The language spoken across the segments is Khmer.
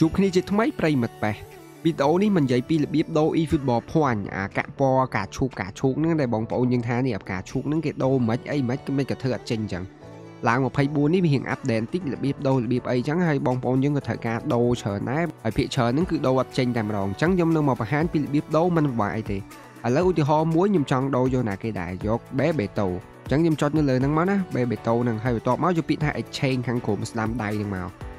ជួបគ្នាជាថ្មីប្រិយមិត្តប៉េះវីដេអូនេះមិននិយាយពីរបៀបដូរ e-football point អាកាក់ពណ៌ការឈូកការឈូកហ្នឹងដែលបងប្អូនយើងថានេះការឈូកហ្នឹងគេដូរមិនអីមិនមិនក៏ធ្វើអត់ចេញអញ្ចឹងឡើង24នេះវារៀងអាប់ដេតបន្តិចរបៀបដូររបៀបអីចឹងហើយបងប្អូនយើងក៏ត្រូវការដូរច្រើនដែរហើយភាគច្រើនហ្នឹងគឺដូរអត់ចេញតែម្ដងអញ្ចឹងខ្ញុំនឹងមកបង្ហាញពីរបៀបដូរមិនពិបាកអីទេឥឡូវឧទាហរណ៍មួយខ្ញុំចង់ដូរយកណាគេដែរយក bé បេតូអញ្ចឹងខ្ញុំចុចនៅលើហ្នឹងមកណា bé បេតូហ្នឹងហើយបន្ទាប់មកយកពាក្យថា exchange ខាងក្រោមស្ដាំដៃហ្នឹងមក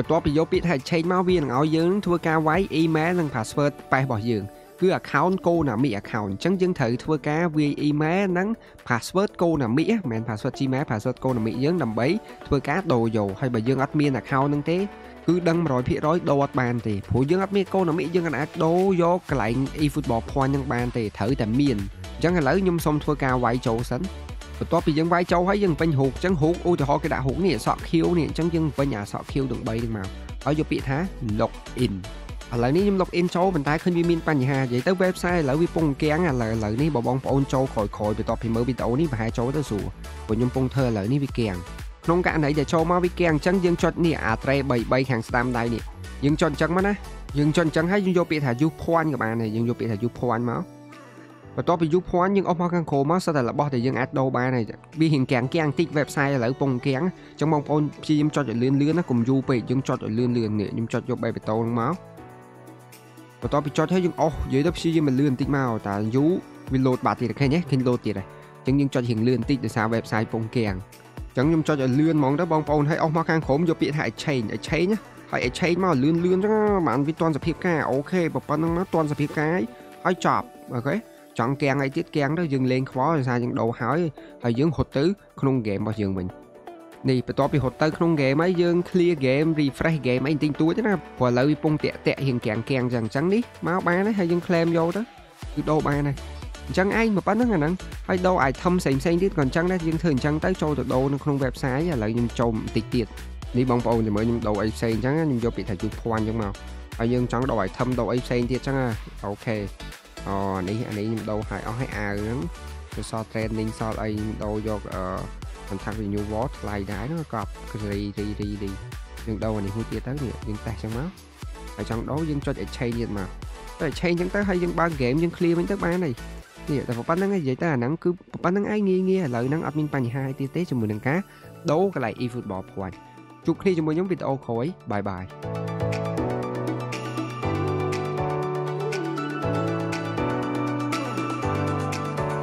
បន្ទាប់ពីយកពាក្យថា exchange មកវានឹងឲ្យយើងធ្វើការវាយ email និង password ប៉េះរបស់យើងគឺ account Konami account អញ្ចឹងយើងត្រូវធ្វើការវាយ email និង password Konami មិនមែន password Gmail password Konami យើងដើម្បីធ្វើការដូរយកហើយបើយើងអត់មាន account ហ្នឹងទេគឺដឹង100%ដូរអត់បានទេព្រោះយើងអត់មានកូណាមីយើងអាចដូរយកកន្លែង e-football point ហ្នឹងបានទេត្រូវតែមានអញ្ចឹងឥឡូវខ្ញុំសូមធ្វើការវាយចូលសិន បន្ទាប់ពីយើងវាយចូលហើយយើងពេញរូបអញ្ចឹងរូបឧទាហរណ៍គេដាក់រូបនេះអក្សរ Q នេះអញ្ចឹងយើងពេញអក្សរ Q ទាំង3ហ្នឹងមកហើយយកពាក្យថា log in ឥឡូវនេះខ្ញុំ log in ចូលប៉ុន្តែឃើញវាមានបញ្ហានិយាយទៅ website ឥឡូវវាពងគាំងឥឡូវឥឡូវនេះបើបងប្អូនចូលក្រោយក្រោយបន្ទាប់ពីមើលវីដេអូនេះប្រហែលចូលទៅស្រួលព្រោះខ្ញុំពងធ្វើឥឡូវនេះវាគាំងក្នុងករណីដែលចូលមកវាគាំងអញ្ចឹងយើងចុចនេះអា tray 33ខាងស្ដាំដៃនេះយើងចុចអញ្ចឹងមកណាយើងចុចអញ្ចឹងហើយយើងយកពាក្យថា use point ក៏បានដែរយើងយកពាក្យថា use point មក បន្ទាប់ពី use point យើងអស់មកខាងក្រោមមកសិតតែរបស់ដែលយើងអាចដូរបានហើយវារៀងគាំងគាំងតិច website ឥឡូវពងគាំងអញ្ចឹងបងប្អូនព្យាយាមចុចឲ្យលឿនលឿនណាកុំយូរពេកយើងចុចឲ្យលឿនលឿននេះខ្ញុំចុចយកបែបបេតូហ្នឹងមកបន្ទាប់ពីចុចហើយយើងអស់និយាយទៅព្យាយាមលឿនបន្តិចមកតែយូរវាលោតបាត់ទៀតឃើញទេឃើញលោតទៀតហើយអញ្ចឹងយើងចុចរៀងលឿនបន្តិចដោយសារ website ពងគាំងអញ្ចឹងខ្ញុំចុចឲ្យលឿនហ្មងទៅបងប្អូនហើយអស់មកខាងក្រោមយកពាក្យថា exchange exchange ណាហើយ exchange មកលឿនលឿនអញ្ចឹងបានវាតន់សភាពការអូខេប៉ុណ្្នឹងមកតន់សភាពការហើយចប់អូខេ ចង់គាំងអីទៀតគាំងទៅយើងលេងខ្វល់ដោយសារយើងដូរហើយហើយយើងរត់ទៅក្នុងហ្គេមរបស់យើងវិញនេះបន្ទាប់ពីរត់ទៅក្នុងហ្គេមហើយយើង clear game refresh game អីបន្តិចតួចណាព្រោះឥឡូវវាពងតាក់តាក់រៀងគាំងគាំងអញ្ចឹងអញ្ចឹងនេះមកបានហើយយើង claim យកទៅគឺដូរបានហើយអញ្ចឹងឯងមកប៉ុណ្្នឹងអាហ្នឹងហើយដូរ item ផ្សេងផ្សេងទៀតក៏អញ្ចឹងដែរយើងធ្វើអញ្ចឹងទៅចូលទៅដូរនៅក្នុង website ឥឡូវខ្ញុំចូលបន្តិចទៀតនេះបងប្អូនចាំមើលខ្ញុំដូរអីផ្សេងអញ្ចឹងខ្ញុំយកពាក្យថា you point អញ្ចឹងមកហើយយើងចង់ដូរ item ដូរអីផ្សេងទៀតអញ្ចឹងអូខេ អូអានេះអានេះខ្ញុំដូរឲ្យអស់ឲ្យអាវហ្នឹងគឺសល់ training សល់អីខ្ញុំដូរយកអឺ contact renew word ថ្លៃដែរហ្នឹងក៏រីរីរីរីយើងដូរអានេះមួយទៀតទៅនេះយើងតេស្តអញ្ចឹងមកហើយចង់ដូរយើងចុច exchange ទៀតមកតែ exchange អញ្ចឹងទៅហើយយើងបើក game យើង clear វិញទៅបានហើយនេះតែប៉ុណ្្នឹងនិយាយទៅអាហ្នឹងគឺប៉ុណ្្នឹងឯងងាយងាយឥឡូវហ្នឹងអត់មានបញ្ហាអីទៀតទេជាមួយនឹងការដូរកន្លែង e-football point ជួបគ្នាជាមួយខ្ញុំវីដេអូក្រោយបាយបាយ